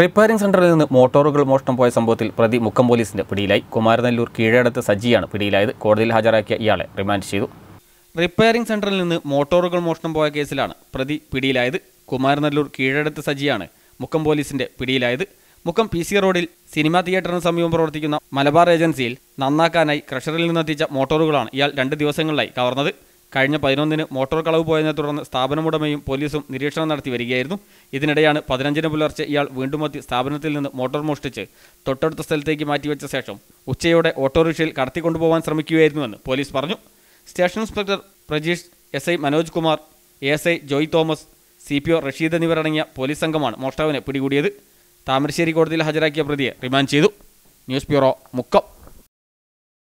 Repairing സെന്ററിൽ നിന്ന് മോട്ടോറുകൾ മോഷണം പോയ സംഭവത്തിൽ പ്രതി മുക്കം പോലീസിന്റെ പിടിയിലായി. കുമാരനെല്ലൂർ കീഴടത്ത് സജിയാണ് പിടിയിലായത്. കോടതിയിൽ ഹാജരാക്കിയ ഇയാളെ റിമാൻഡ് ചെയ്തു. റിപ്പയറിംഗ് സെന്ററിൽ നിന്ന് മോട്ടോറുകൾ മോഷണം പോയ കേസിലാണ് പ്രതി പിടിയിലായത്. കുമാരനെല്ലൂർ കീഴടത്ത് സജിയാണ് മുക്കം പോലീസിന്റെ പിടിയിലായത്. മുക്കം പി സി റോഡിൽ സിനിമാ തിയേറ്ററിന് സമീപം പ്രവർത്തിക്കുന്ന മലബാർ ഏജൻസിയിൽ നന്നാക്കാനായി ക്രഷറിൽ നിന്നെത്തിച്ച മോട്ടോറുകളാണ് ഇയാൾ രണ്ട് ദിവസങ്ങളിലായി കവർന്നത്. കഴിഞ്ഞ പതിനൊന്നിന് മോട്ടോർ കളവ് പോയതിനെ തുടർന്ന് സ്ഥാപനമുടമയും പോലീസും നിരീക്ഷണം നടത്തി വരികയായിരുന്നു. ഇതിനിടെയാണ് പതിനഞ്ചിന് പുലർച്ചെ ഇയാൾ വീണ്ടും വീണ്ടുമെത്തി സ്ഥാപനത്തിൽ നിന്ന് മോട്ടോർ മോഷ്ടിച്ച് തൊട്ടടുത്ത സ്ഥലത്തേക്ക് മാറ്റിവെച്ച ശേഷം ഉച്ചയോടെ ഓട്ടോറിക്ഷയിൽ കടത്തിക്കൊണ്ടുപോകാൻ ശ്രമിക്കുകയായിരുന്നുവെന്ന് പോലീസ് പറഞ്ഞു. Station inspector Prajeesh S I Manoj Kumar S I Joy Thomas C P O Rasheed എന്നിവരടങ്ങിയ പോലീസ് സംഘമാണ് മോഷ്ടാവിനെ പിടികൂടിയത്. താമരശ്ശേരി കോടതിയിൽ ഹാജരാക്കിയ പ്രതിയെ റിമാൻഡ് ചെയ്തു. News bureau Mukkam.